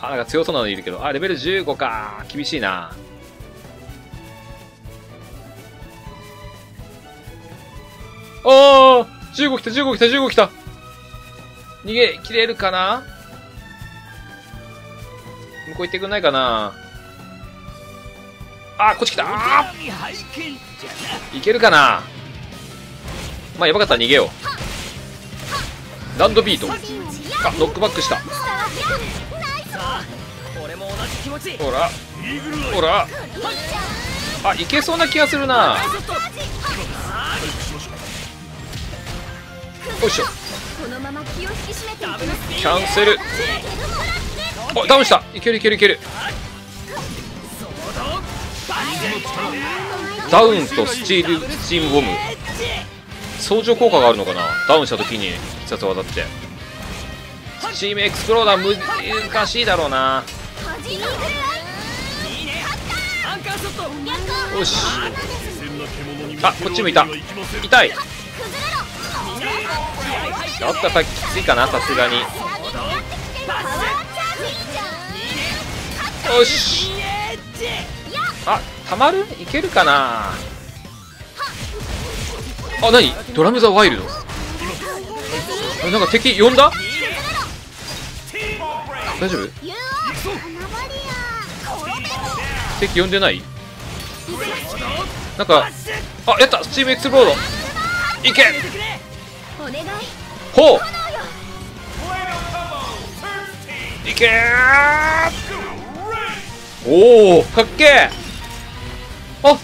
あ、なんか強そうなのいるけど。あ、レベル15か。厳しいな。おー !15 来た、15来た、15来た逃げ切れるかな？向こう行ってくんないかな？あ、こっち来たあいけるかな？まあ、やばかったら逃げよう。ランドビート。あ、ノックバックした。ほら。ほら。あ、いけそうな気がするな。よいしょ。キャンセル。お、ダウンした。いけるいけるいける。ダウンとスチールスチームボム相乗効果があるのかなダウンした時に必殺技ってチームエクスプローダー難しいだろうな。よし。あこっちもいた。痛い。やったさっききついかなさすがに。よし。あたまる？いけるかな？あ何？ドラム・ザ・ワイルド。なんか敵呼んだ？大丈夫？敵呼んでない？なんかあやった！スチームエクスプロードいけほういけおおかっけえあ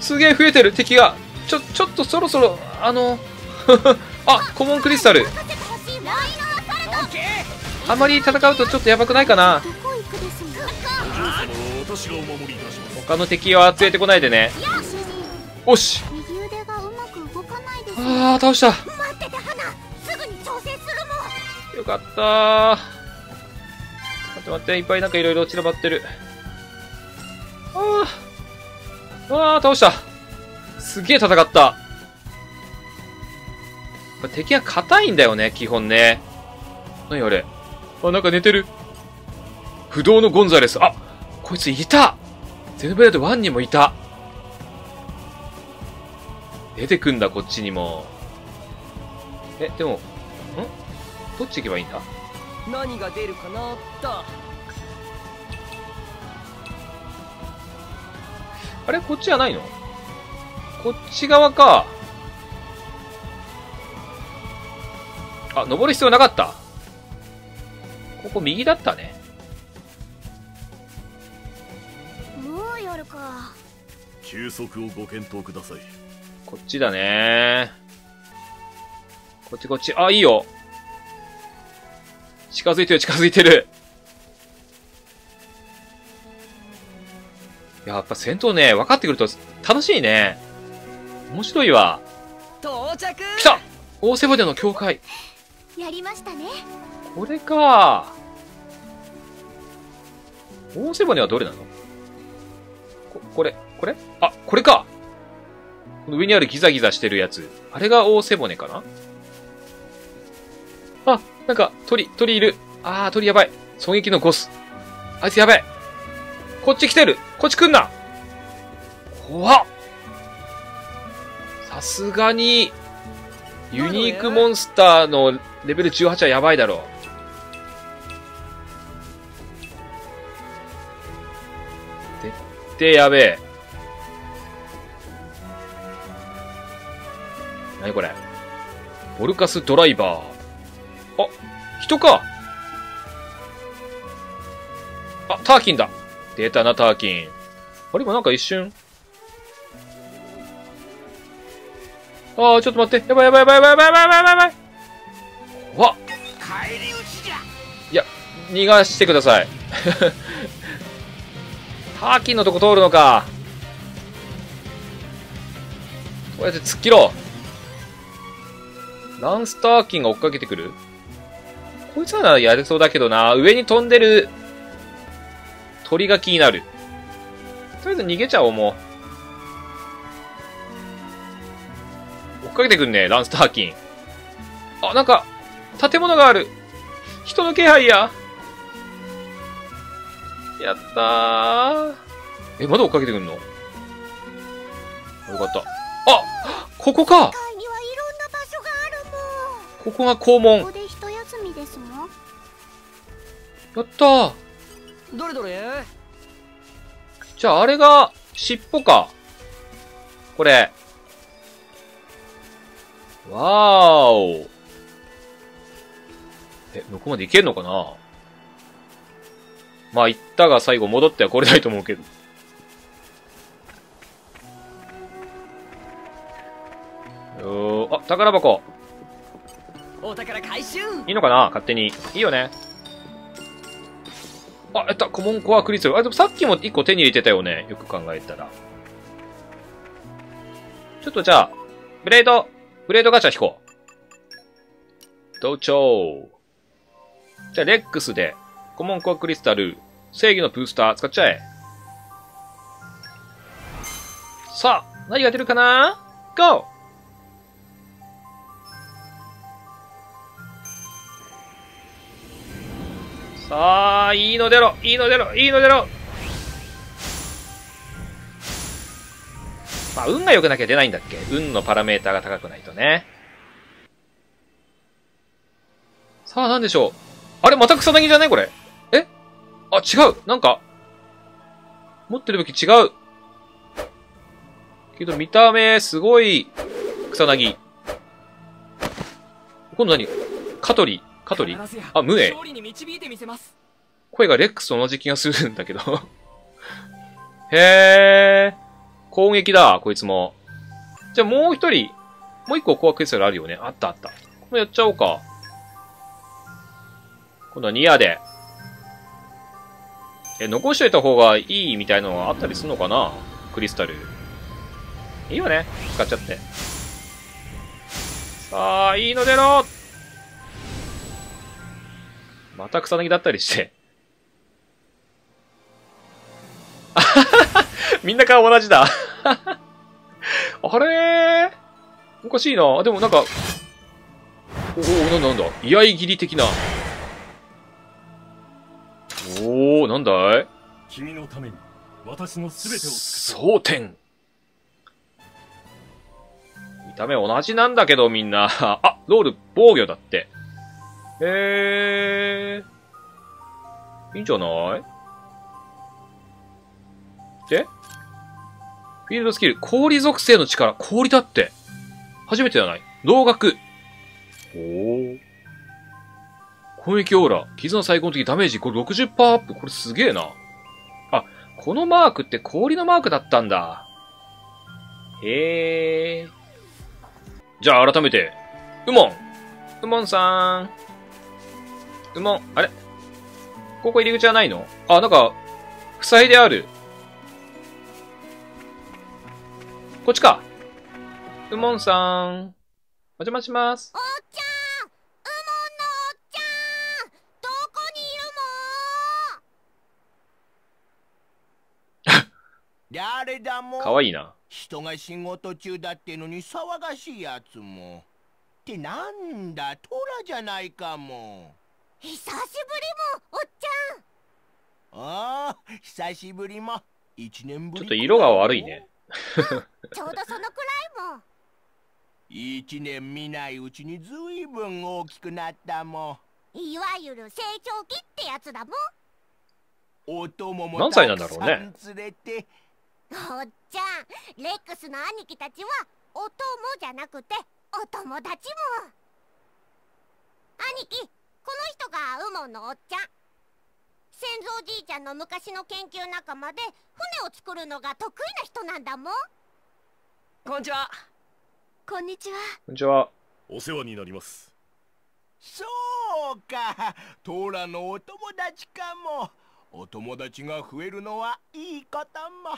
すげえ増えてる敵が。ちょちょっとそろそろあの あコモンクリスタルあまり戦うとちょっとやばくないかな。他の敵は連れてこないでね。おし。ああ倒した。よかった待って待っていっぱいなんかいろいろ散らばってる。ああああ倒した。すげえ戦った。敵は硬いんだよね基本ね。何あれあなんか寝てる。不動のゴンザレス。あこいついた。ゼノブレード1にもいた。出てくんだこっちにも。えでもん？どっち行けばいいんだ？何が出るかなとあれ？こっちじゃないの？こっち側か。あ、登る必要なかった。ここ右だったね。もう夜か。休息をご検討ください。こっちだね。こっちこっち。あ、いいよ。近づいてる、近づいてる。やっぱ戦闘ね、分かってくると楽しいね。面白いわ。到着来た大瀬場での教会。やりましたね。これか。大瀬羽はどれなの？こ、これ、これ？あ、これかこの上にあるギザギザしてるやつ。あれが大背骨かな？あ、なんか、鳥、鳥いる。あー、鳥やばい。狙撃のゴス。あいつやばい。こっち来てるこっち来んな怖っさすがに、ユニークモンスターのレベル18はやばいだろう。定やべえ。なにこれ。ボルカスドライバー。あ、人かあ、ターキンだ出たな、ターキン。あれ今なんか一瞬。ああ、ちょっと待って。やばいやばいやばいやばいやばいやばいやばいわいや、逃がしてください。ターキンのとこ通るのか。こうやって突っ切ろう。ランスターキンが追っかけてくるこいつならやれそうだけどな。上に飛んでる鳥が気になる。とりあえず逃げちゃおう、もう。追っかけてくんね、ランスターキン。あ、なんか、建物がある。人の気配や。やったー。え、まだ追っかけてくんの？よかった。あここかここが校ん門。ここで一休みですもんやったー。どれどれ？じゃあ、あれが、尻尾か。これ。わーお。え、向こうまで行けんのかな？まあ、行ったが最後戻ってはこれないと思うけど。よー、あ、宝箱。お宝回収いいのかな勝手に。いいよね。あ、やったコモンコアクリスタル。あ、でもさっきも一個手に入れてたよね。よく考えたら。ちょっとじゃあ、ブレード、ブレードガチャ引こう。同調。じゃあ、レックスで、コモンコアクリスタル、正義のブースター使っちゃえ。さあ、何が出るかな ?GO! さあ、いいの出ろいいの出ろいいの出ろまあ、運が良くなきゃ出ないんだっけ？運のパラメーターが高くないとね。さあ、なんでしょう？あれまた草薙じゃないこれ。えあ、違うなんか、持ってる武器違う。けど見た目、すごい、草薙。今度何？カトリカトリあ、ムエ声がレックスと同じ気がするんだけど。へー。攻撃だ、こいつも。じゃあもう一人、もう一個コアクエストあるよね。あったあった。これやっちゃおうか。今度はニアで。え、残しといた方がいいみたいなのがあったりするのかな？クリスタル。いいよね。使っちゃって。さあ、いいの出ろまた草薙だったりして。みんな顔同じだ。あれ？ーおかしいな。でもなんか、おお、なんだなんだ。居合切り的な。おおなんだい？君のために私の全てを争点。見た目同じなんだけどみんな。あ、ロール防御だって。へー。いいんじゃない？で？フィールドスキル。氷属性の力。氷だって。初めてじゃない？同額。おー。攻撃オーラ。傷の最高の時ダメージ。これ60%アップ。これすげえな。あ、このマークって氷のマークだったんだ。へえ。じゃあ改めて、ウモン。ウモンさーん。ウモン、あれ？ここ入り口はないの？あ、なんか、塞いである。こっちか。ウモンさーん。お邪魔します。おっちゃんウモンのおっちゃんどこにい誰だもんかわいいな。人が仕事中だってのに騒がしいやつも。ってなんだトラじゃないかも。久しぶりもおっちああ久しぶりも。一年ぶりちょっと色が悪いね。ゃ んちょうどそのくらいも。一年見ないうちにずいぶん大きくなったも。いわゆる成長期ってやつだもん。お供も何歳なんだろうね。連れておっちゃんレックスの兄貴たちはお供じゃなくてお友達も。兄貴この人がウモンのおっちゃん。先祖おじいちゃんの昔の研究仲間で船を作るのが得意な人なんだもん。こんにちは。こんにちは。こんにちは。お世話になります。そうか。トラのお友達かも。お友達が増えるのはいいことも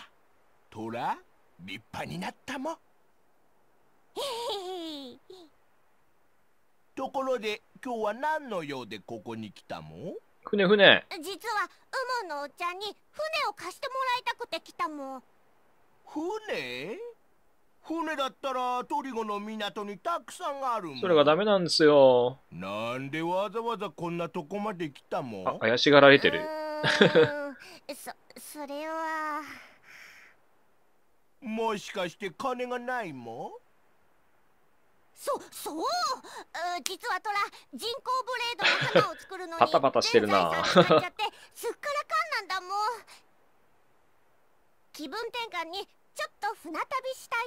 トラ立派になったも。ところで今日は何の用でここに来たも？船船。実はウモンのおっちゃんに船を貸してもらいたくて来たも。ん船？船だったらトリゴの港にたくさんあるもん。それがダメなんですよ。なんでわざわざこんなとこまで来たも？んあ、怪しがられてる。うーん。そそれはもしかして金がないもそそう。う実はトラ人工ブレードの花を作るのにパタパタしてるな。すっからかんなんだもん。気分転換にちょっと船旅したい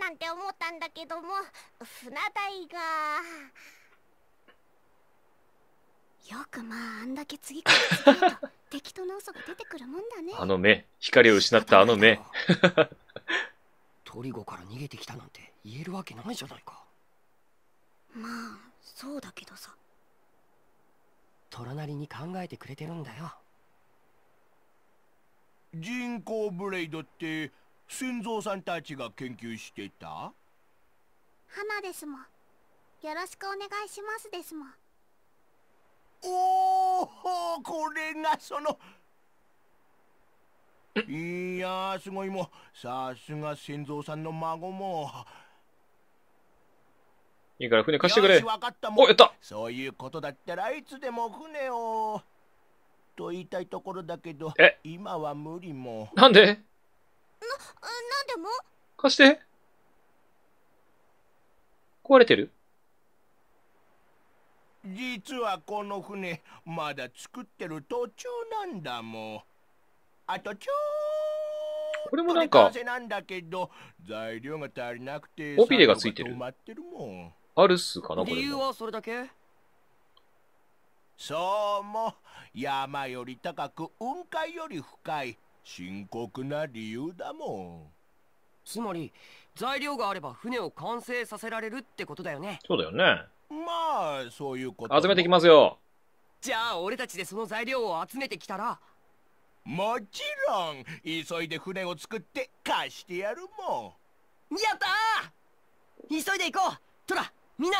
なーなんて思ったんだけども船代が。よくまああんだけ次から次へと適当な嘘が出てくるもんだね。あの目。光を失ったあの目。トリゴから逃げてきたなんて言えるわけないじゃないか。まあそうだけどさ。虎なりに考えてくれてるんだよ。人工ブレイドって先蔵さんたちが研究してた？花ですもん。よろしくお願いしますですもん。おおこれがそのいやーすごいもう。さすが先蔵さんの孫も。いいから船貸してくれ。よし。わかったもん。お、やった。そういうことだったらいつでも船を。と言いたいところだけどえ？今は無理も。なんで？うんなんでも？貸して。壊れてる？実はこの船まだ作ってる途中なんだもんあとちょーこれもなんかで完成なんだけど材料が足りなくて尾びれがついてる作業が止まってるもんアルスかなこ理由。はそれだけ？そうも山より高く雲海より深い深刻な理由だもつまり材料があれば船を完成させられるってことだよねそうだよね。んまあそういうこと集めてきますよ。じゃあ俺たちでその材料を集めてきたらもちろん。急いで船を作って貸してやるもん。やったー！急いで行こう。トラみんな。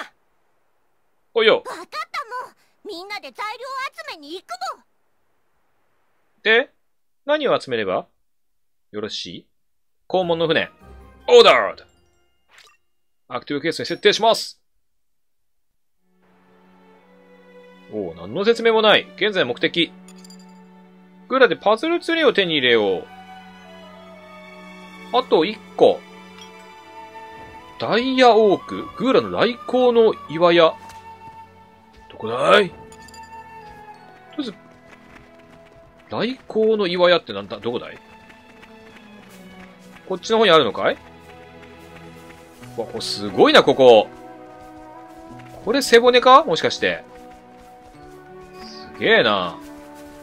おいよ。わかったもん。みんなで材料集めに行くもん。で、何を集めれば？よろしい？肛門の船。オーダー！アクティブケースに設定します。おお、何の説明もない。現在目的。グラでパズルツリーを手に入れよう。あと1個。ダイヤオークグーラの来光の岩屋。どこだい?とりあえず、来光の岩屋ってなんだ？どこだい?こっちの方にあるのかい?わ、これすごいな、ここ。これ背骨か?もしかして。すげえな。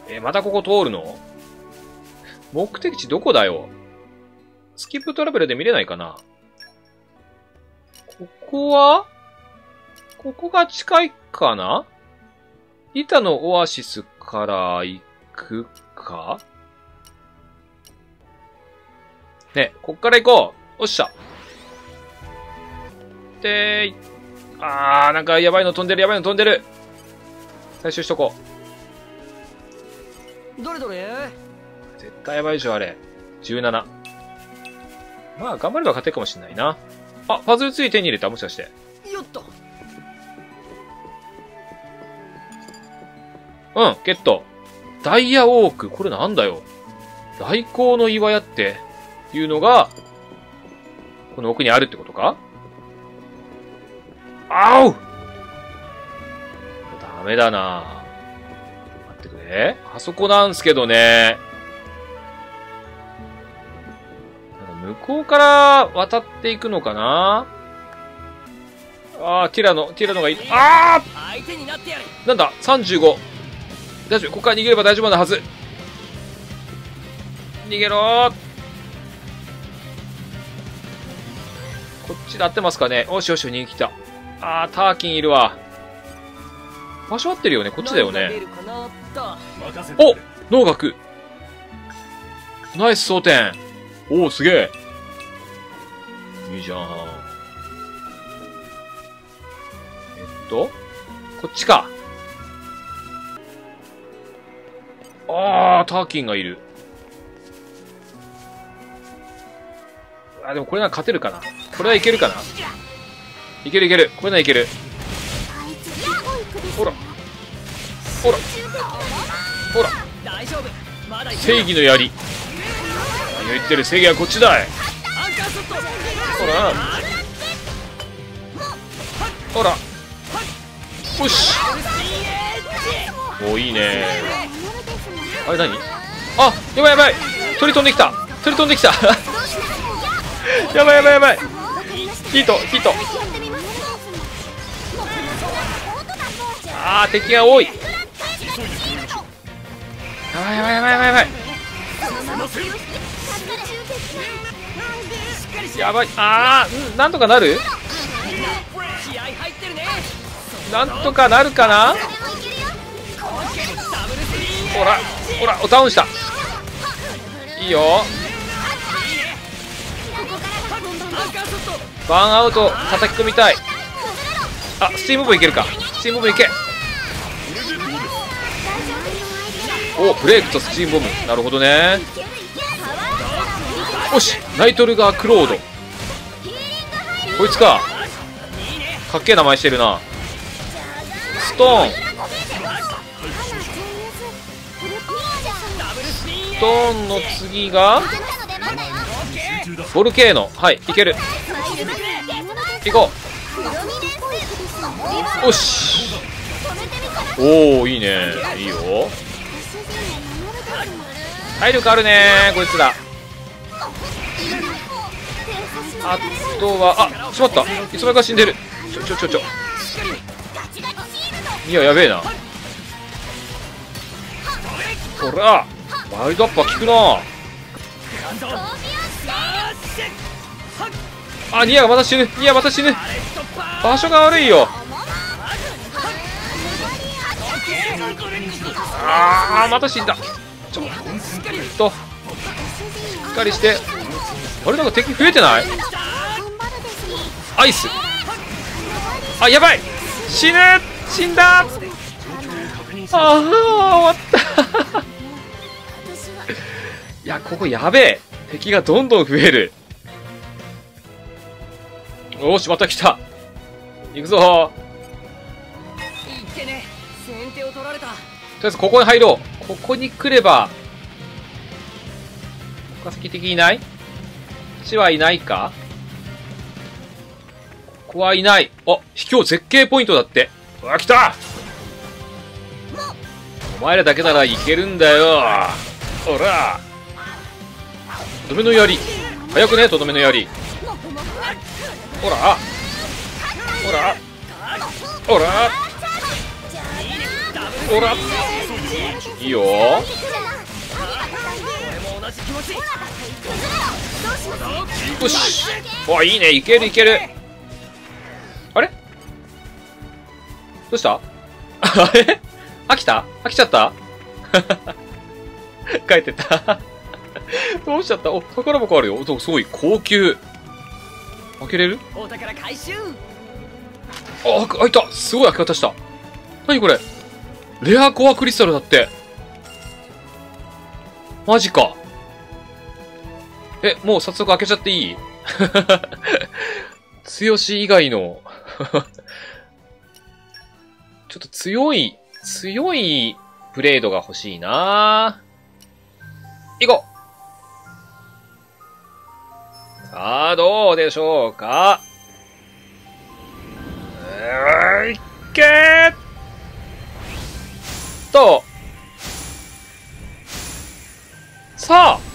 え、またここ通るの？目的地どこだよ？スキップトラベルで見れないかな？ここは？ここが近いかな？板のオアシスから行くか？ね、こっから行こう。おっしゃ。でーい。あー、なんかやばいの飛んでるやばいの飛んでる。最終しとこう。どれどれ？う。絶対やばいでしょ、あれ。17。まあ、頑張れば勝てるかもしんないな。あ、パズルツリー手に入れたもしかして。よっとうん、ゲット。ダイヤオーク。これなんだよ。来光の岩屋っていうのが、この奥にあるってことか？あおダメだな待ってくれ。あそこなんすけどね。向こうから渡っていくのかな？あー、ティラノ、ティラノがいる。あーなんだ ?35。大丈夫。ここから逃げれば大丈夫なはず。逃げろーこっちで合ってますかね？おしよし、逃げ切った。あー、ターキンいるわ。場所合ってるよね。こっちだよね。何が出るかなと任せてくれ能楽ナイス装填おお、すげえいいじゃん。えっと、こっちか。あー、ターキンがいる。あ、でもこれなら勝てるかな。これはいけるかないけるいける。これならいける。ほらほら。ほら。正義の槍。何を言ってる正義はこっちだい。ほら。ほら。よし。おいいね。あれ何？あやばいやばい。鳥飛んできた。鳥飛んできた。やばいやばいやばい。ヒートヒート。あー敵が多い。やばい。やばいやばいやばいやばいやばいあーなんとかなるな。んとかなる。かなほらほらおダウンした。いいよ。バーンアウト叩き込みたい。あスチームボムいけるか。スチームボムいけ。おブレイクとスチームボム。なるほどね。よしナイトルガークロード。こいつか。かっけえ名前してるな。ストーン。ストーンの次がボルケーノ。はいいける。行こう。よし。おおいいね。いいよ。体力あるねこいつら。あとはあしまった。いつまでか死んでる。ちょちょちょ。ちょいややべえな。ほらワイドアップは効くな。あニアがまた死ぬ。ニアまた死ぬ。場所が悪いよ。あーまた死んだ。としっかりしてあれなんか敵増えてない？アイス。あやばい！死ぬ！死んだ！ああ終わった。いやここやべえ。敵がどんどん増える。よしまた来た。行くぞ。とりあえずここに入ろう。ここに来れば他先敵いない？死はいないか？ここはいない。あ秘境絶景ポイントだって。うわ来た！お前らだけならいけるんだよ。ほら。とどめの槍。早くねとどめの槍。ほら。ほら。ほら。ほら。いいよ。よし。おいいね。いけるいける。あれ？どうした？あれ？飽きた？飽きちゃった？帰ってった？どうしちゃった？お宝箱あるよ。おすごい。高級。開けれる？お宝回収あ開いた。すごい開け方した。何これ？レアコアクリスタルだって。マジかえ、もう早速開けちゃっていい？強し以外の。ちょっと強い、強いブレードが欲しいな。行こう。さあ、どうでしょうか？うーいっけー。と、さあ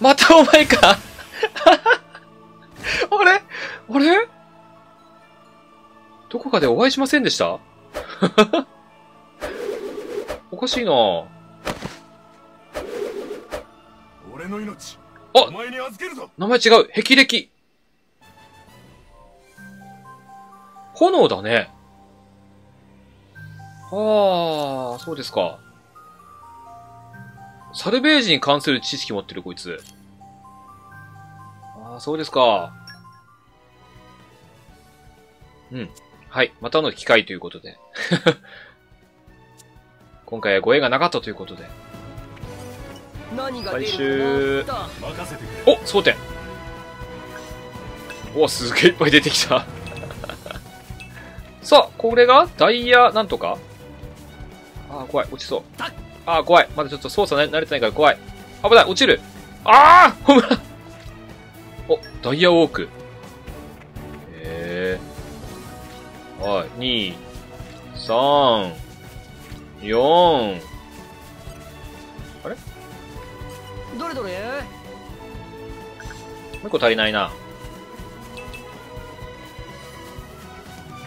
またお前か。あれ？あれ？どこかでお会いしませんでした？おかしいな。俺の命あ！お前に預けるぞ。名前違う。霹靂。炎だね。ああ、そうですか。サルベージに関する知識持ってるこいつ。ああ、そうですか。うん。はい。またの機会ということで。今回はご縁がなかったということで。何が出回収お争点おすげえいっぱい出てきた さあ、これがダイヤなんとか？ああ、怖い。落ちそう。ああ、怖い。まだちょっと操作慣れてないから怖い。危ない。落ちる。ああホームランお、ダイヤウォーク。へえ。はい。2、3、4、どれどれ？もう一個足りないな。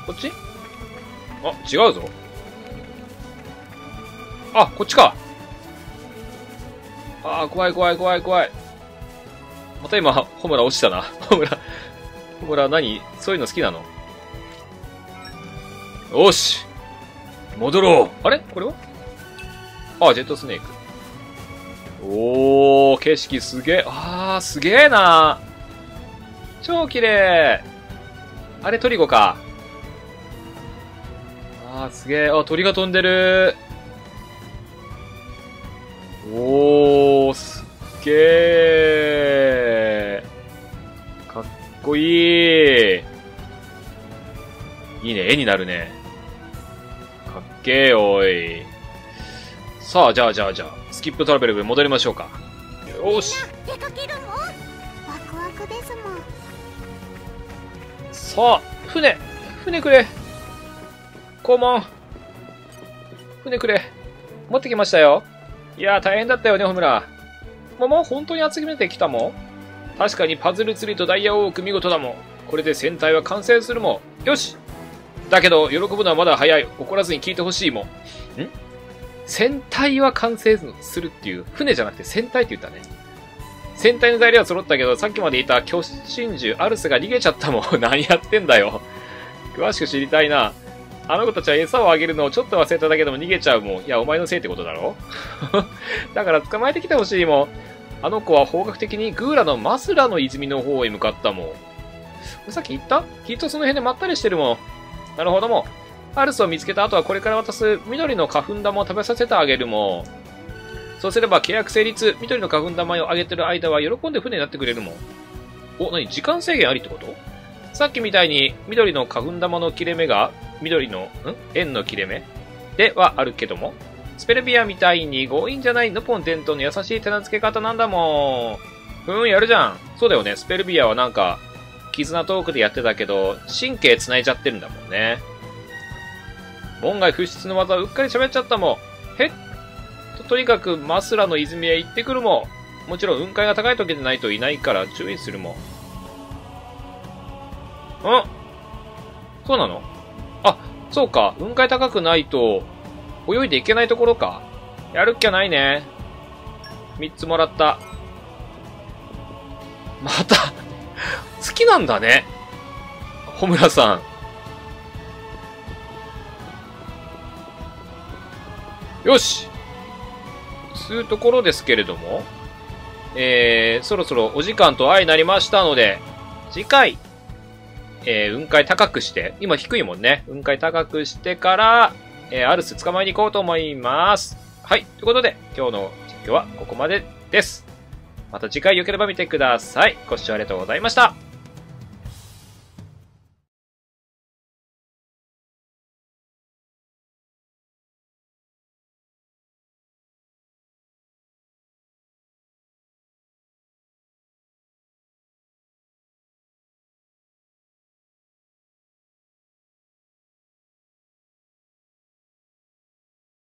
こっち？あ、違うぞ。あ、こっちか。あー、怖い怖い怖い怖い。また今、ホムラ落ちたな。ホムラ、ホムラ何？そういうの好きなの？よし戻ろうあれ？これは？ああ、ジェットスネーク。おー、景色すげえ。あー、すげえな超綺麗あれトリゴか。あー、すげえ。あ、鳥が飛んでる。おー、すっげえ。かっこいい。いいね、絵になるね。かっけえ、おい。さあ、じゃあじゃあじゃあ、スキップトラベル部戻りましょうか。よし。出かけるのワクワクですもんさあ、船船くれ肛門船くれ持ってきましたよ。いや大変だったよね、ホムラ。もうもう本当に集めてきたもん確かにパズル釣りとダイヤウォーク見事だもん。これで船体は完成するもん。よしだけど、喜ぶのはまだ早い。怒らずに聞いてほしいもん。ん？船体は完成するっていう、船じゃなくて船体って言ったね。船体の材料は揃ったけど、さっきまでいた巨神獣アルスが逃げちゃったもん。何やってんだよ。詳しく知りたいな。あの子たちは餌をあげるのをちょっと忘れただけでも逃げちゃうもん。いや、お前のせいってことだろ？だから捕まえてきてほしいもん。あの子は方角的にグーラのマスラの泉の方へ向かったもん。さっき言った？きっとその辺でまったりしてるもん。なるほどもん。アルスを見つけた後はこれから渡す緑の花粉玉を食べさせてあげるもん。そうすれば契約成立、緑の花粉玉をあげてる間は喜んで船になってくれるもん。お、何？時間制限ありってこと？さっきみたいに緑の花粉玉の切れ目が緑の、ん？円の切れ目？ではあるけども、スペルビアみたいに強引じゃないノポン伝統の優しい手な付け方なんだもん。ふん、やるじゃん。そうだよね。スペルビアはなんか、絆トークでやってたけど、神経繋いじゃってるんだもんね。門外不出の技うっかり喋っちゃったもん。へっと、とにかくマスラの泉へ行ってくるもん。もちろん雲海が高い時でないといないから注意するもん。んそうなの？あ、そうか。雲海高くないと、泳いでいけないところか。やるっきゃないね。三つもらった。また、好きなんだね。穂村さん。よしつうところですけれども、えー、そろそろお時間と相なりましたので、次回、えー、雲海高くして、今低いもんね。雲海高くしてから、えー、アルス捕まえに行こうと思います。はい。ということで、今日の実況はここまでです。また次回良ければ見てください。ご視聴ありがとうございました。